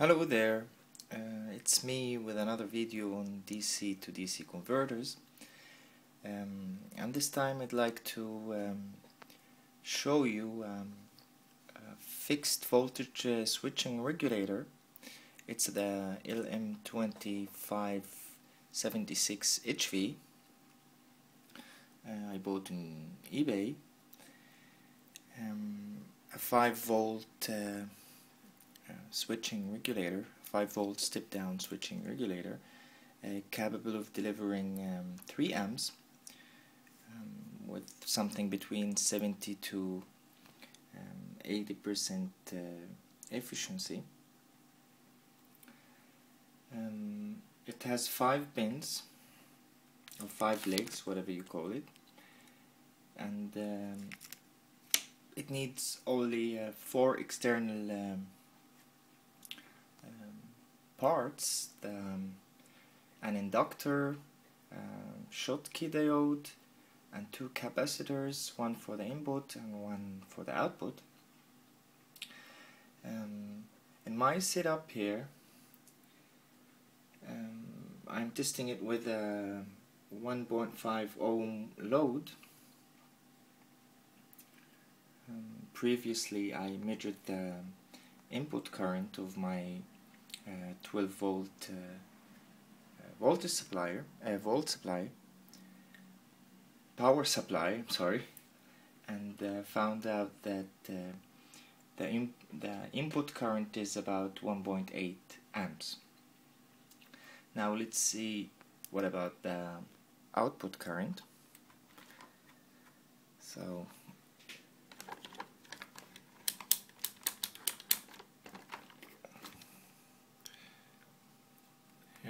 Hello there, uh, it's me with another video on DC to DC converters. Um, and this time I'd like to um, show you um, a fixed voltage uh, switching regulator. It's the LM2576HV uh, I bought in eBay. Um, a 5 volt uh, switching regulator, 5 volt step down switching regulator, uh, capable of delivering um, 3 amps um, with something between 70 to 80% um, uh, efficiency. Um, it has 5 pins or 5 legs, whatever you call it, and um, it needs only uh, 4 external um, parts the, um, an inductor, um, Schottky diode and two capacitors, one for the input and one for the output. Um, in my setup here, um, I'm testing it with a 1.5 ohm load. Um, previously I measured the input current of my uh, 12 volt uh, uh, voltage supplier, a volt supply, power supply, I'm sorry, and found out that the, the input current is about 1.8 amps. Now let's see what about the output current. So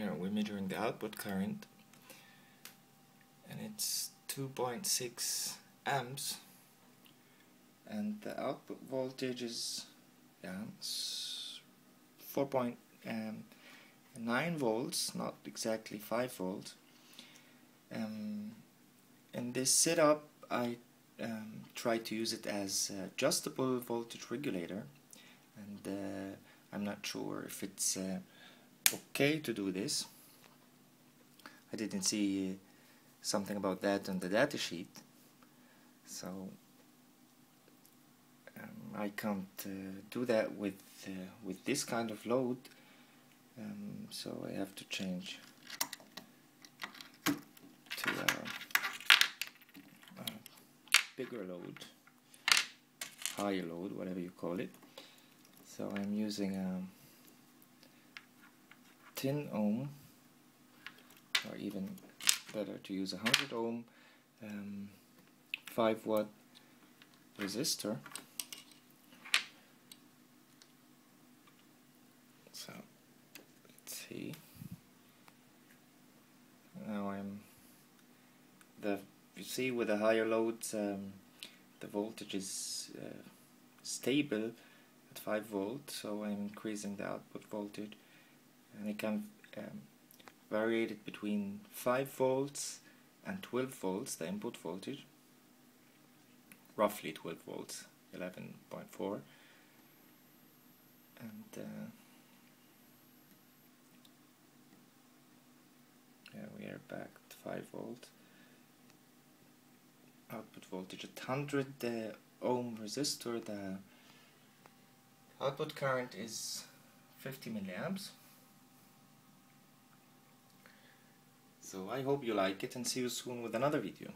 here we're measuring the output current and it's 2.6 amps and the output voltage is yeah, 4.9 um, volts not exactly 5 volts. Um, in this setup I um, try to use it as adjustable voltage regulator and uh, I'm not sure if it's uh, okay to do this. I didn't see something about that on the datasheet, so um, I can't uh, do that with uh, with this kind of load. Um, so I have to change to a, a bigger load, higher load, whatever you call it. So I'm using a um, 10 ohm or even better to use a 100 ohm um, 5 watt resistor. So let's see. Now I'm the you see with the higher loads um, the voltage is uh, stable at 5 volts so I'm increasing the output voltage and it can um, vary it between 5 volts and 12 volts the input voltage. Roughly 12 volts 11.4 and uh, yeah we are back at 5 volt. Output voltage at 100 uh, ohm resistor the output current is 50 milliamps So I hope you like it and see you soon with another video.